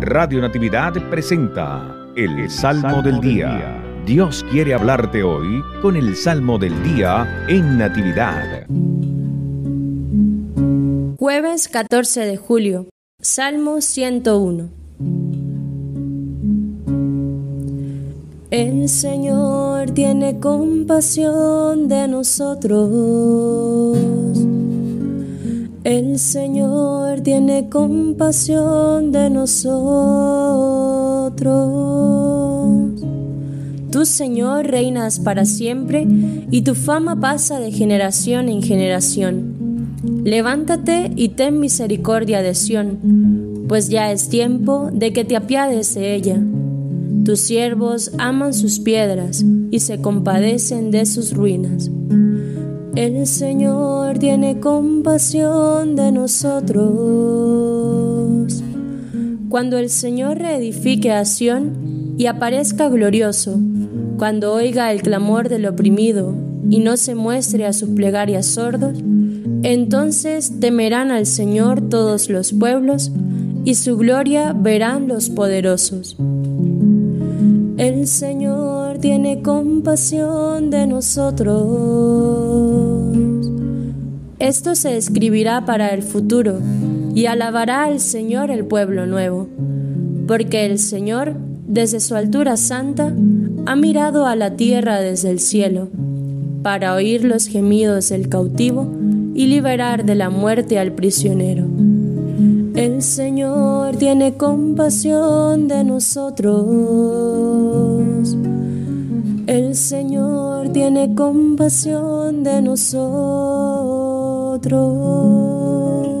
Radio Natividad presenta el, Salmo, del, día. Dios quiere hablarte hoy con el Salmo del Día en Natividad. Jueves 14 de julio, Salmo 101. El Señor tiene compasión de nosotros. El Señor tiene compasión de nosotros. Tú, Señor, reinas para siempre y tu fama pasa de generación en generación. Levántate y ten misericordia de Sión, pues ya es tiempo de que te apiades de ella tus siervos aman sus piedras y se compadecen de sus ruinas. El Señor tiene compasión de nosotros. Cuando el Señor reedifique a Sión y aparezca glorioso, cuando oiga el clamor del oprimido y no se muestre a sus plegarias sordos, entonces temerán al Señor todos los pueblos y su gloria verán los poderosos. El Señor tiene compasión de nosotros. Esto se escribirá para el futuro y alabará al Señor el pueblo nuevo, porque el Señor, desde su altura santa, ha mirado a la tierra desde el cielo, para oír los gemidos del cautivo y liberar de la muerte al prisionero. El Señor tiene compasión de nosotros. El Señor tiene compasión de nosotros.